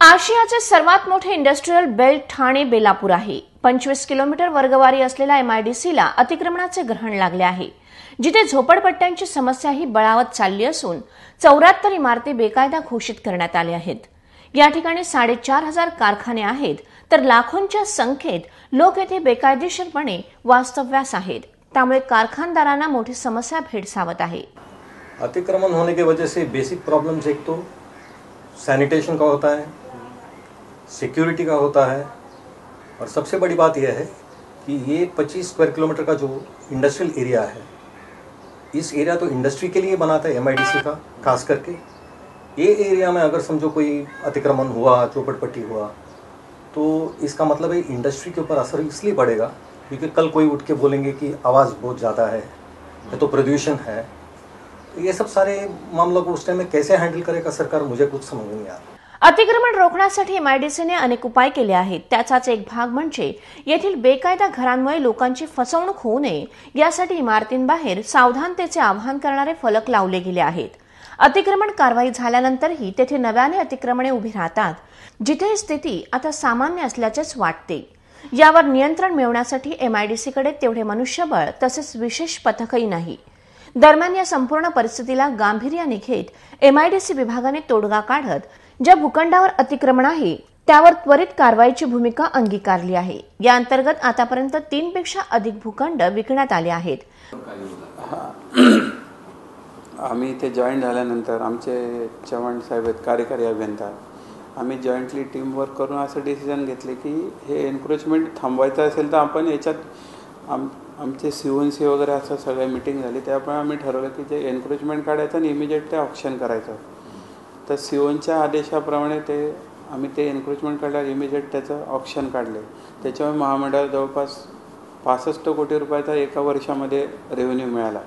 आशियाचे सर्वात मोठे industrial belt Thane Belapur आहे. पंचवीस किलोमीटर वर्गवारी असलेल्या एमआयडीसीला अतिक्रमणाचे ग्रहण लागले आहे. जिथे झोपडपट्ट्यांची समस्या ही बळावत चालली असून चौऱ्याहत्तर इमारती बेकायदा घोषित करण्यात आल्या आहेत. या ठिकाणी साडेचार हजार कारखाने आहेत तर लाखोंच्या संख्येत लोक येथे बेकायदेशीरपणे वास्तव्यास आहेत. त्यामुळे कारखानदारांना मोठी समस्या भेडसावत आहे. अतिक्रमण होने वजह से बेसिक प्रॉब्लम्स एक तो सैनिटेशन का होता है सिक्योरिटी का होता है। और सबसे बड़ी बात यह है कि ये 25 स्क्वायर किलोमीटर का जो इंडस्ट्रियल एरिया है, इस एरिया तो इंडस्ट्री के लिए बना था एम का, खास करके। ये एरिया में अगर समझो कोई अतिक्रमण हुआ चौपटपट्टी हुआ तो इसका मतलब है इंडस्ट्री के ऊपर असर इसलिए पड़ेगा क्योंकि कल कोई उठ के बोलेंगे कि आवाज़ बहुत ज़्यादा है, या तो प्रदूषण है। तो ये सब सारे मामलों को उस टाइम में कैसे हैंडल करेगा सरकार, मुझे कुछ समझ नहीं आ रहा। अतिक्रमण रोखण्यासाठी एमआयडीसीने अनेक उपाय केले आहेत. त्याचाच एक भाग म्हणजे येथील बेकायदा घरांमुळे लोकांची फसवणूक होऊ नये. यासाठी इमारतींबाहेर सावधानतेचे आवाहन करणारे फलक लावले गेले आहेत. अतिक्रमण कारवाई झाल्यानंतरही तेथे नव्याने अतिक्रमणे उभी राहतात. जिथे स्थिती आता सामान्य असल्याचेच वाटते. यावर नियंत्रण मिळवण्यासाठी एमआयडीसीकडे तेवढे मनुष्यबळ तसेच विशेष पथकही नाही. दरम्यान या संपूर्ण परिस्थितीला गांभीर्याने घेत एमआयडीसी विभागाने तोडगा काढत ज्या भूखंडावर अतिक्रमण आहे त्यावर त्वरित कारवाईची भूमिका अंगीकारली आहे. या अंतर्गत आतापर्यंत तीन पेक्षा अधिक भूखंड विकण्यात आले आहेत. आम्ही इथे जॉईन झाल्यानंतर आमचे चव्हाण साहेब आहेत कार्यकारी अभियंता. आम्ही जॉईंटली टीमवर्क करून असं डिसिजन घेतले की हे एन्क्रोचमेंट थांबवायचं असेल तर आपण याच्यात आम आमचे सी ओन सी वगैरे असं सगळ्या मिटिंग झाली. त्यामुळे आम्ही ठरवलं की जे एन्क्रोचमेंट काढायचं आणि इमिजिएट ते ऑप्शन करायचं. तर सी ओनच्या आदेशाप्रमाणे ते आम्ही ते एन्क्रोचमेंट काढल्यावर इमिजिएट त्याचं ऑप्शन काढले. त्याच्यामुळे महामंडळाला जवळपास पासष्ट कोटी रुपयाचा एका वर्षामध्ये रेव्हेन्यू मिळाला.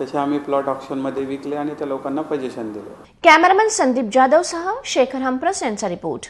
तसे आम्ही प्लॉट ऑप्शनमध्ये विकले आणि त्या लोकांना पजेशन दिले. कॅमेरामन संदीप जाधव सह शेखर हंप्रस यांचा रिपोर्ट